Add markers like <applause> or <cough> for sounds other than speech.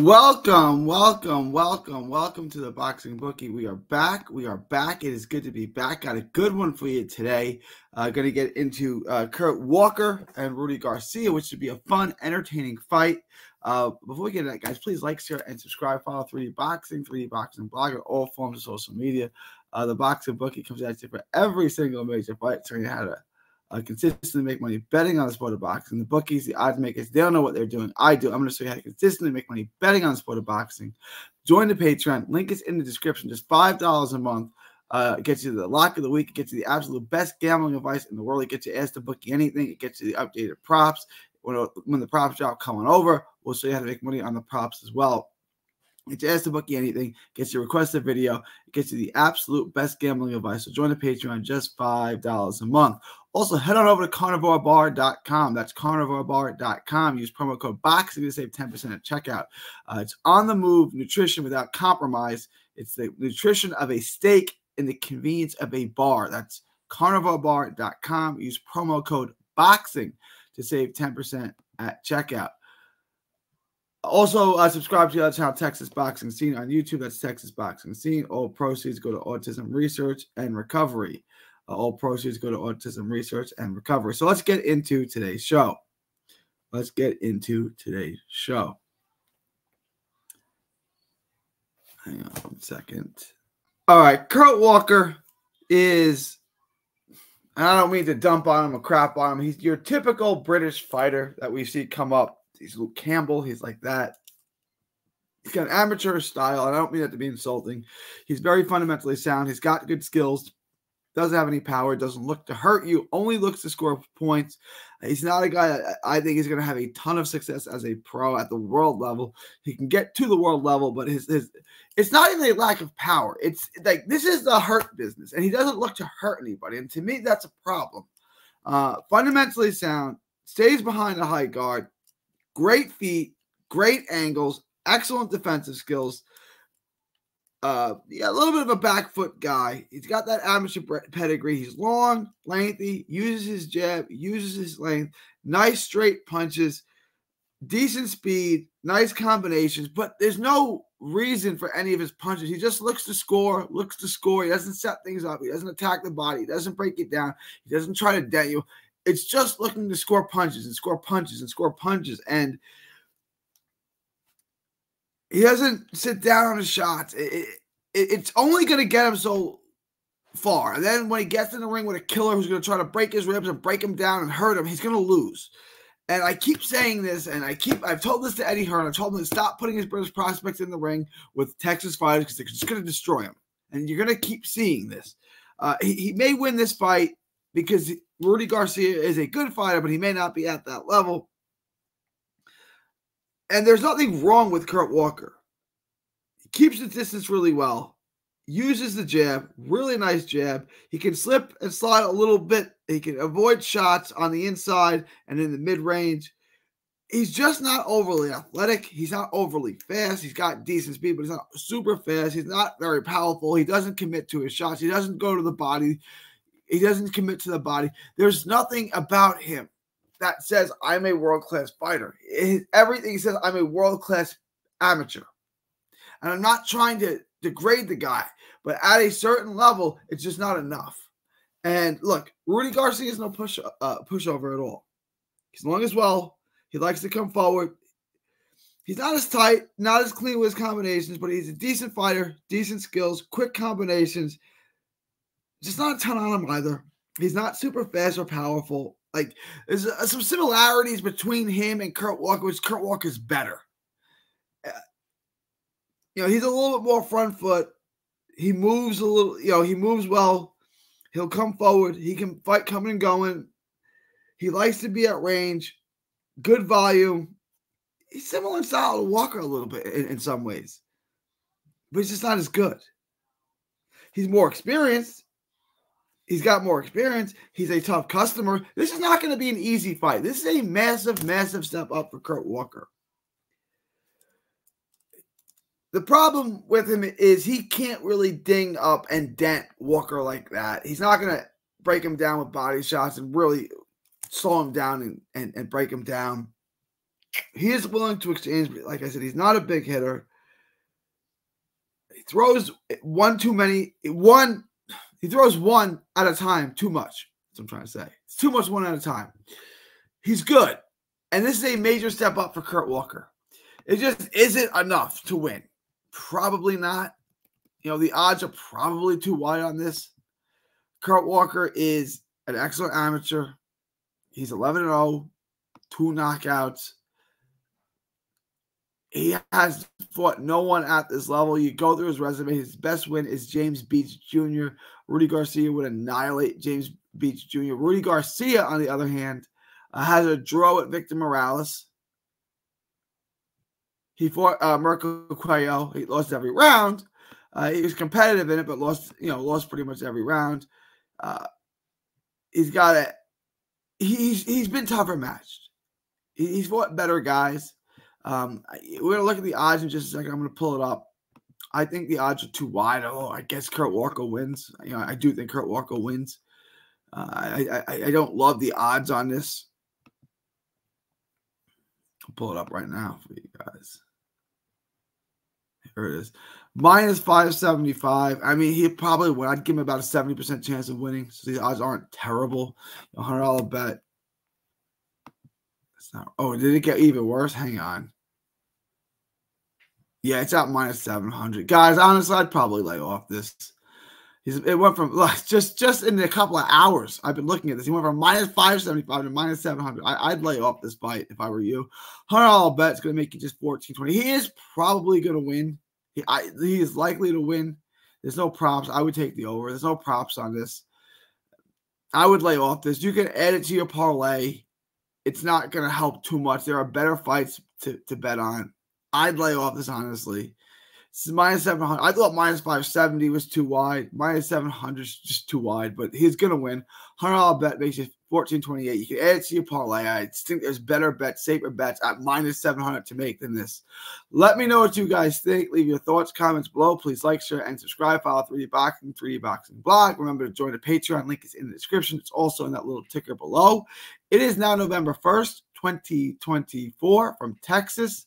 Welcome, welcome, welcome, welcome to the Boxing Bookie. We are back. We are back. It is good to be back. Got a good one for you today. Uh, going to get into uh, Kurt Walker and Rudy Garcia, which should be a fun, entertaining fight. Uh, before we get into that, guys, please like, share, and subscribe. Follow 3D Boxing, 3D Boxing Blog, on all forms of social media. Uh, the Boxing Bookie comes at you for every single major fight, showing you how to uh, consistently make money betting on the sport of boxing. The bookies, the odds makers, they don't know what they're doing. I do. I'm going to show you how to consistently make money betting on the sport of boxing. Join the Patreon. Link is in the description. Just $5 a month. Uh, gets you the lock of the week. It gets you the absolute best gambling advice in the world. It gets you asked to bookie anything. It gets you the updated props. When, when the props drop coming over, we'll show you how to make money on the props as well. It's asked to book you anything, gets you a requested video, gets you the absolute best gambling advice. So join the Patreon, just $5 a month. Also, head on over to carnivorebar.com. That's carnivorebar.com. Use promo code BOXING to save 10% at checkout. Uh, it's on the move nutrition without compromise. It's the nutrition of a steak in the convenience of a bar. That's carnivorebar.com. Use promo code BOXING to save 10% at checkout. Also, uh, subscribe to the other channel, Texas Boxing Scene on YouTube. That's Texas Boxing Scene. All proceeds go to autism research and recovery. Uh, all proceeds go to autism research and recovery. So let's get into today's show. Let's get into today's show. Hang on one second. All right, Kurt Walker is, I don't mean to dump on him or crap on him. He's your typical British fighter that we see come up he's Luke Campbell. He's like that. He's got an amateur style. and I don't mean that to be insulting. He's very fundamentally sound. He's got good skills. Doesn't have any power. Doesn't look to hurt you. Only looks to score points. He's not a guy that I think is going to have a ton of success as a pro at the world level. He can get to the world level, but his, his it's not even a lack of power. It's like this is the hurt business, and he doesn't look to hurt anybody. And to me, that's a problem. Uh, fundamentally sound, stays behind the high guard, great feet, great angles, excellent defensive skills. Uh, yeah, a little bit of a back foot guy. He's got that amateur pedigree. He's long, lengthy, uses his jab, uses his length, nice straight punches, decent speed, nice combinations, but there's no reason for any of his punches. He just looks to score, looks to score. He doesn't set things up. He doesn't attack the body. He doesn't break it down. He doesn't try to dent you it's just looking to score punches and score punches and score punches. And he doesn't sit down on his shots. It, it, it's only going to get him so far. And then when he gets in the ring with a killer who's going to try to break his ribs and break him down and hurt him, he's going to lose. And I keep saying this, and I keep I've told this to Eddie Hearn. I've told him to stop putting his British prospects in the ring with Texas fighters because they're just going to destroy him. And you're going to keep seeing this. Uh, he, he may win this fight because Rudy Garcia is a good fighter, but he may not be at that level. And there's nothing wrong with Kurt Walker. He keeps the distance really well, uses the jab, really nice jab. He can slip and slide a little bit. He can avoid shots on the inside and in the mid range. He's just not overly athletic. He's not overly fast. He's got decent speed, but he's not super fast. He's not very powerful. He doesn't commit to his shots. He doesn't go to the body. He doesn't commit to the body. There's nothing about him that says I'm a world class fighter. everything he says I'm a world class amateur. And I'm not trying to degrade the guy, but at a certain level, it's just not enough. And look, Rudy Garcia is no push uh, pushover at all. He's long as well. He likes to come forward. He's not as tight, not as clean with his combinations, but he's a decent fighter, decent skills, quick combinations just not a ton on him either. He's not super fast or powerful. Like there's uh, some similarities between him and Kurt Walker, which Kurt Walker's better. Uh, you know, he's a little bit more front foot. He moves a little, you know, he moves well. He'll come forward. He can fight coming and going. He likes to be at range. Good volume. He's similar in style to Walker a little bit in, in some ways, but he's just not as good. He's more experienced. He's got more experience. He's a tough customer. This is not going to be an easy fight. This is a massive, massive step up for Kurt Walker. The problem with him is he can't really ding up and dent Walker like that. He's not going to break him down with body shots and really slow him down and, and, and break him down. he is willing to exchange. Like I said, he's not a big hitter. He throws one too many. One he throws one at a time too much. That's what I'm trying to say. It's too much one at a time. He's good. And this is a major step up for Kurt Walker. It just isn't enough to win. Probably not. You know, the odds are probably too wide on this. Kurt Walker is an excellent amateur. He's 11 0, two knockouts. He has fought no one at this level. You go through his resume. His best win is James Beech Jr. Rudy Garcia would annihilate James Beech Jr. Rudy Garcia, on the other hand, uh, has a draw at Victor Morales. He fought uh, Mirco Cuello. He lost every round. Uh, he was competitive in it, but lost, you know, lost pretty much every round. Uh, he's got a he's he's been tougher matched. He's fought better guys. Um, we're gonna look at the odds in just a second. I'm gonna pull it up. I think the odds are too wide. Oh, I guess Kurt Walker wins. You know, I do think Kurt Walker wins. Uh, I, I I don't love the odds on this. I'll pull it up right now for you guys. Here it is. Minus 575. I mean, he probably would. I'd give him about a 70% chance of winning. So the odds aren't terrible. A $100 bet. It's not. Oh, did it get even worse? Hang on. Yeah, it's out minus 700. Guys, honestly, I'd probably lay off this. He's, it went from <laughs> like, just just in a couple of hours. I've been looking at this. He went from minus 575 to minus 700. I, would lay off this fight if I were you. $100 bet is going to make you just 1420. He is probably going to win. He, I, he is likely to win. There's no props. I would take the over. There's no props on this. I would lay off this. You can add it to your parlay. It's not going to help too much. There are better fights to, to bet on. I'd lay off this honestly. It's minus 700. I thought minus 570 was too wide. Minus 700 is just too wide, but he's going to win. $100 bet makes you 1428. You can add it to your parlay. I think there's better bets, safer bets at minus 700 to make than this. Let me know what you guys think. Leave your thoughts, comments below. Please like, share, and subscribe. Follow 3D Boxing, 3D Boxing blog. Remember to join the Patreon. Link is in the description. It's also in that little ticker below. It is now November 1st, 2024 from Texas